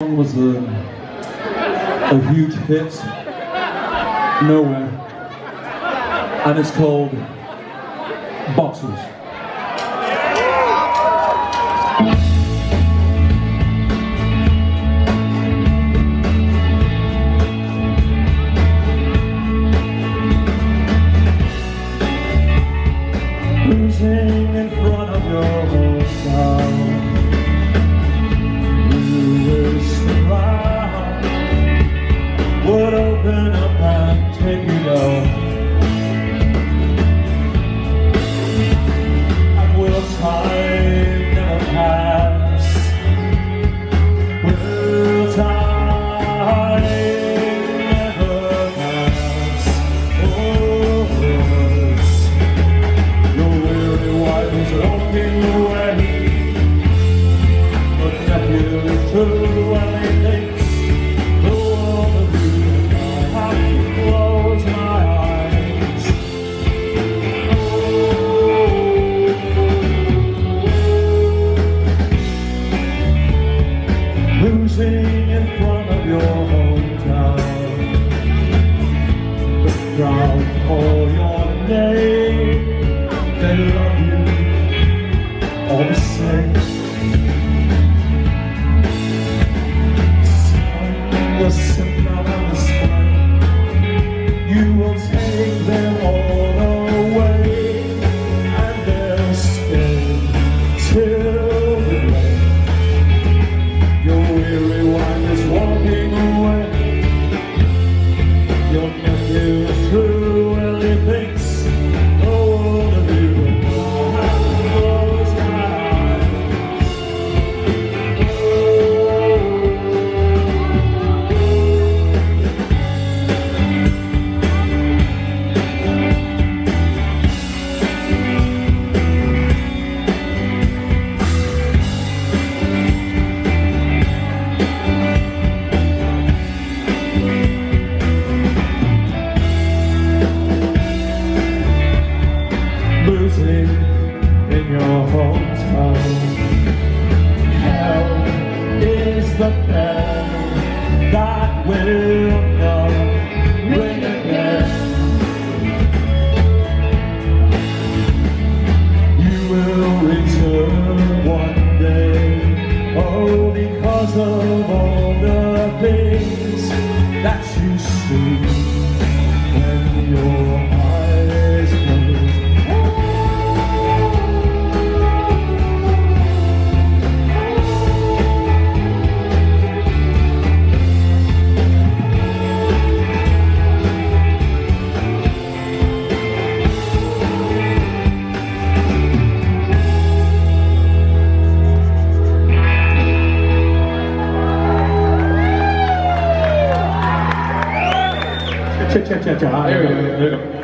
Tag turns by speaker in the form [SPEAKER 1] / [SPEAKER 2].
[SPEAKER 1] was a, a huge hit nowhere and it's called Boxers. Open up and take you down. And will time never pass? Will time never pass? Oh. Your weary wife is Call your name. They love you all the same. simple in your hometown. Hell is the bell that will not ring again. You will return one day, oh, because of all the things that you see Cha cha cha cha.
[SPEAKER 2] Ah, there we go. There we go.